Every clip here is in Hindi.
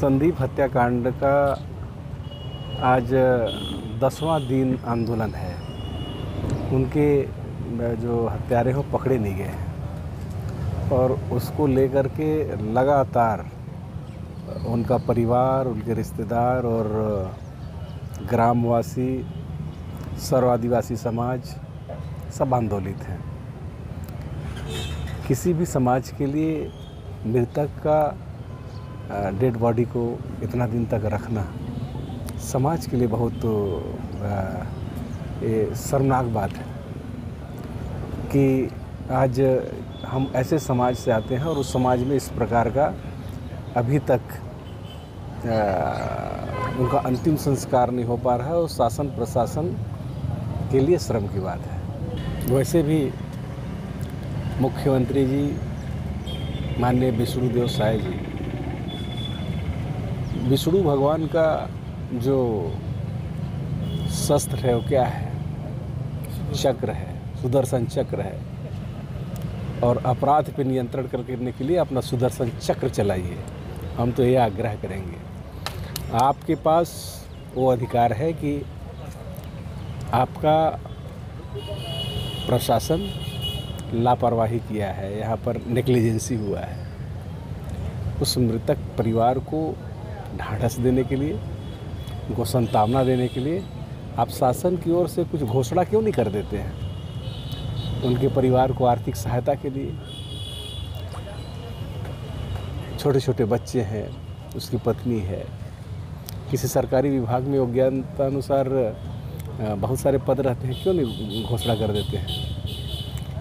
संदीप हत्याकांड का आज दसवां दिन आंदोलन है। उनके जो हत्यारे हो पकड़े नहीं गए हैं। और उसको लेकर के लगातार उनका परिवार, उनके रिश्तेदार और ग्रामवासी सर्व आदिवासी समाज सब आंदोलित हैं। किसी भी समाज के लिए मृतक का डेड बॉडी को इतना दिन तक रखना समाज के लिए बहुत ये शर्मनाक बात है कि आज हम ऐसे समाज से आते हैं और उस समाज में इस प्रकार का अभी तक उनका अंतिम संस्कार नहीं हो पा रहा है और शासन प्रशासन के लिए श्रम की बात है। वैसे भी मुख्यमंत्री जी, माननीय विष्णुदेव साय जी विष्णु भगवान का जो शस्त्र है, वो क्या है? चक्र है, सुदर्शन चक्र है। और अपराध पर नियंत्रण करने के लिए अपना सुदर्शन चक्र चलाइए। हम तो ये आग्रह करेंगे। आपके पास वो अधिकार है कि आपका प्रशासन लापरवाही किया है, यहाँ पर नेग्लिजेंसी हुआ है। उस मृतक परिवार को ढाढ़स देने के लिए, उनको संतावना देने के लिए, आप शासन की ओर से कुछ घोषणा क्यों नहीं कर देते हैं? उनके परिवार को आर्थिक सहायता के लिए। छोटे छोटे बच्चे हैं, उसकी पत्नी है। किसी सरकारी विभाग में योग्यतानुसार बहुत सारे पद रहते हैं, क्यों नहीं घोषणा कर देते हैं?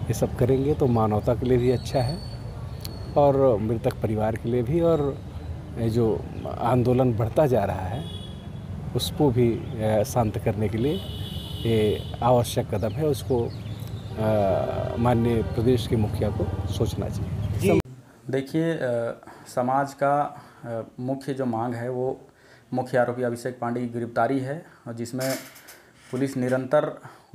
ये सब करेंगे तो मानवता के लिए भी अच्छा है, और मृतक परिवार के लिए भी, और जो आंदोलन बढ़ता जा रहा है, उसको भी शांत करने के लिए ये आवश्यक कदम है। उसको माननीय प्रदेश के मुखिया को सोचना चाहिए। देखिए समाज का मुख्य जो मांग है, वो मुख्य आरोपी अभिषेक पांडे की गिरफ्तारी है, और जिसमें पुलिस निरंतर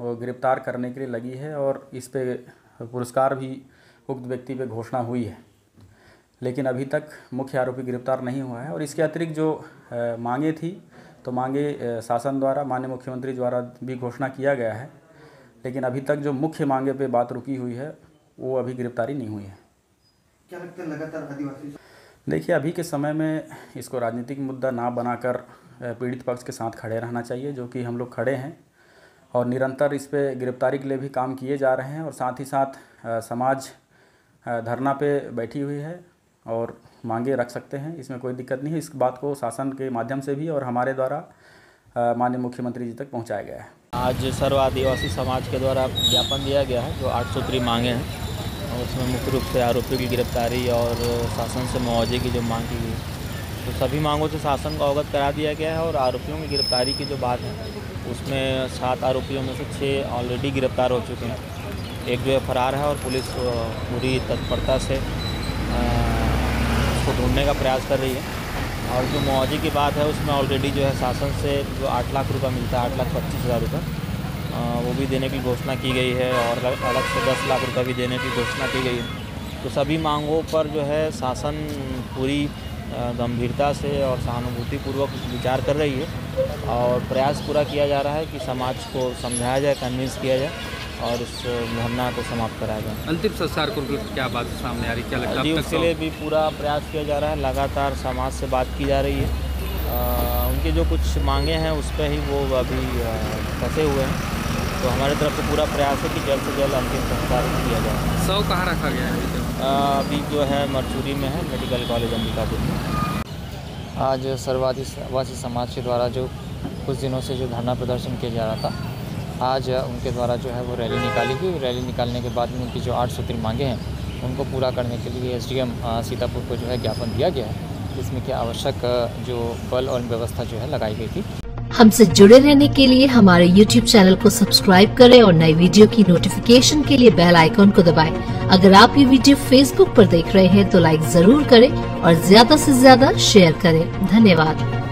गिरफ़्तार करने के लिए लगी है, और इस पे पुरस्कार भी उक्त व्यक्ति पे घोषणा हुई है। लेकिन अभी तक मुख्य आरोपी गिरफ़्तार नहीं हुआ है और इसके अतिरिक्त जो मांगे थी तो मांगे शासन द्वारा माननीय मुख्यमंत्री द्वारा भी घोषणा किया गया है। लेकिन अभी तक जो मुख्य मांगे पे बात रुकी हुई है वो अभी गिरफ्तारी नहीं हुई है। क्या लगता है लगातार आदिवासी देखिए अभी के समय में इसको राजनीतिक मुद्दा ना बनाकर पीड़ित पक्ष के साथ खड़े रहना चाहिए जो कि हम लोग खड़े हैं और निरंतर इस पर गिरफ्तारी के लिए भी काम किए जा रहे हैं और साथ ही साथ समाज धरना पे बैठी हुई है। और मांगे रख सकते हैं, इसमें कोई दिक्कत नहीं है। इस बात को शासन के माध्यम से भी और हमारे द्वारा माननीय मुख्यमंत्री जी तक पहुँचाया गया है। आज सर्व आदिवासी समाज के द्वारा ज्ञापन दिया गया है, जो आठ सूत्री मांगे हैं। और उसमें मुख्य रूप से आरोपियों की गिरफ्तारी और शासन से मुआवजे की जो मांग की गई तो सभी मांगों से शासन को अवगत करा दिया गया है और आरोपियों की गिरफ्तारी की जो बात है, उसमें सात आरोपियों में से छः ऑलरेडी गिरफ़्तार हो चुके हैं। एक जो है फरार है और पुलिस पूरी तत्परता से उसको ढूँढने का प्रयास कर रही है। और जो मुआवजे की बात है, उसमें ऑलरेडी जो है शासन से जो आठ लाख रुपये मिलता है, आठ लाख पच्चीस हज़ार रुपये वो भी देने की घोषणा की गई है और अलग से दस लाख रुपये भी देने की घोषणा की गई है। तो सभी मांगों पर जो है शासन पूरी गंभीरता से और सहानुभूतिपूर्वक विचार कर रही है और प्रयास पूरा किया जा रहा है कि समाज को समझाया जाए कन्विंस किया जाए। और इस धरना को समाप्त कराया जाए। अंतिम संस्कार को क्या बात सामने आ रही क्या लगता है उसके लिए भी पूरा प्रयास किया जा रहा है लगातार समाज से बात की जा रही है। आ, उनके जो कुछ मांगे हैं उस पर ही वो अभी फंसे हुए हैं। तो हमारी तरफ़ से पूरा प्रयास है कि जल्द से जल्द अंतिम संस्कार किया जाए। सौ कहाँ रखा गया है अभी जो है मरचूरी में है मेडिकल कॉलेज अंबिकापुर में। आज सर्वादिवासी समाज के द्वारा जो कुछ दिनों से जो धरना प्रदर्शन किया जा रहा था आज उनके द्वारा जो है वो रैली निकाली गई। रैली निकालने के बाद में उनकी जो आठ सूत्री मांगे हैं, उनको पूरा करने के लिए एसडीएम सीतापुर को जो है ज्ञापन दिया गया है। जिसमें कि आवश्यक जो बल और व्यवस्था जो है लगाई गई थी। हमसे जुड़े रहने के लिए हमारे YouTube चैनल को सब्सक्राइब करें और नई वीडियो की नोटिफिकेशन के लिए बेल आइकॉन को दबाएँ। अगर आप ये वीडियो Facebook पर देख रहे हैं तो लाइक ज़रूर करें और ज़्यादा से ज़्यादा शेयर करें। धन्यवाद।